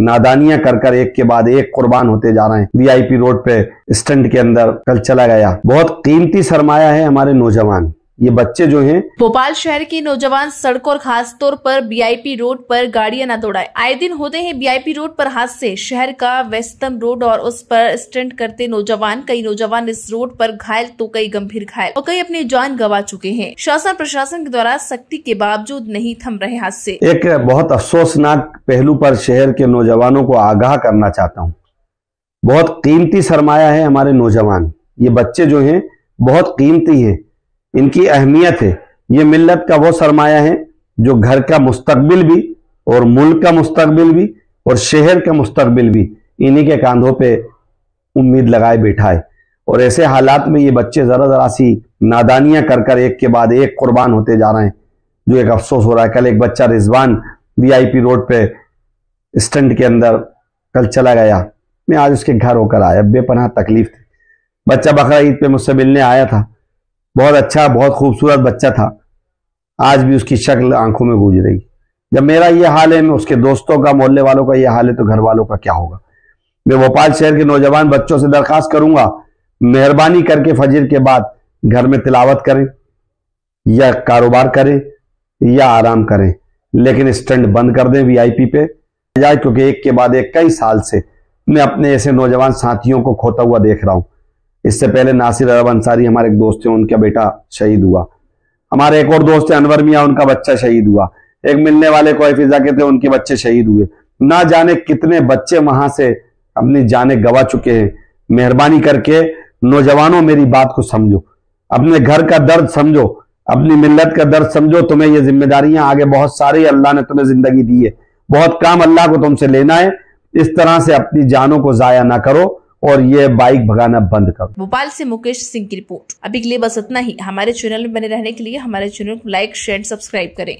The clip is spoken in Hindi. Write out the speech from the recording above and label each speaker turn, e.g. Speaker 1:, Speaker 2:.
Speaker 1: नादानियाँ कर कर एक के बाद एक कुर्बान होते जा रहे हैं। वीआईपी रोड पे, स्टंट के अंदर कल चला गया। बहुत कीमती सरमाया है हमारे नौजवान। ये बच्चे जो हैं
Speaker 2: भोपाल शहर के नौजवान सड़कों और खास तौर पर बीआईपी रोड पर गाड़ियाँ न दौड़ाए। आए दिन होते हैं बीआईपी रोड पर हादसे शहर का वेस्टम रोड और उस पर स्टंट करते नौजवान कई नौजवान इस रोड पर घायल तो कई गंभीर घायल। और कई अपनी जान गंवा चुके हैं। शासन प्रशासन के द्वारा सख्ती के बावजूद नहीं थम रहे हादसे।
Speaker 1: एक बहुत अफसोसनाक पहलू पर शहर के नौजवानों को आगाह करना चाहता हूँ। बहुत कीमती सरमाया है हमारे नौजवान। ये बच्चे जो हैं बहुत कीमती हैं। इनकी अहमियत है। ये मिल्लत का वो सरमाया है जो घर का मुस्तकबिल भी और मुल्क का मुस्तकबिल भी और शहर का मुस्तकबिल भी इन्हीं के कंधों पे उम्मीद लगाए बैठा है। और ऐसे हालात में ये बच्चे ज़रा ज़रा सी नादानियाँ कर कर एक के बाद एक कुर्बान होते जा रहे हैं। जो एक अफसोस हो रहा है, कल एक बच्चा रिजवान वीआईपी रोड पे स्टंट के अंदर कल चला गया। मैं आज उसके घर होकर आया। बेपनाह तकलीफ़ थी। बच्चा बकरा ईद पे मुझसे मिलने आया था। बहुत अच्छा बहुत खूबसूरत बच्चा था। आज भी उसकी शक्ल आँखों में गूंज रही। जब मेरा ये हाल है, मैं उसके दोस्तों का, मोहल्ले वालों का ये हाल है तो घर वालों का क्या होगा? मैं भोपाल शहर के नौजवान बच्चों से दरखास्त करूँगा। मेहरबानी करके फजर के बाद घर में तिलावत करें, या कारोबार करें, या आराम करें। लेकिन स्टैंड बंद कर दें वीआईपी पे। जाए, क्योंकि एक के बाद एक, कई साल से मैं अपने ऐसे नौजवान साथियों को खोता हुआ देख रहा हूँ। इससे पहले नासिर अरब अंसारी हमारे एक दोस्त थे, उनका बेटा शहीद हुआ। हमारे एक और दोस्त है अनवर मियाँ, उनका बच्चा शहीद हुआ। एक मिलने वाले कोई फिजा के थे, उनके बच्चे शहीद हुए। ना जाने कितने बच्चे वहाँ से अपनी जाने गवा चुके हैं। मेहरबानी करके नौजवानों, मेरी बात को समझो। अपने घर का दर्द समझो, अपनी मिल्लत का दर्द समझो। तुम्हें ये जिम्मेदारियाँ आगे बहुत सारी, अल्लाह ने तुम्हें ज़िंदगी दी है। बहुत काम अल्लाह को तुमसे लेना है। इस तरह से अपनी जानों को जाया ना करो। और ये बाइक भगाना बंद कर
Speaker 2: भोपाल से मुकेश सिंह की रिपोर्ट। अभी के लिए बस इतना ही। हमारे चैनल में बने रहने के लिए हमारे चैनल को लाइक शेयर सब्सक्राइब करें।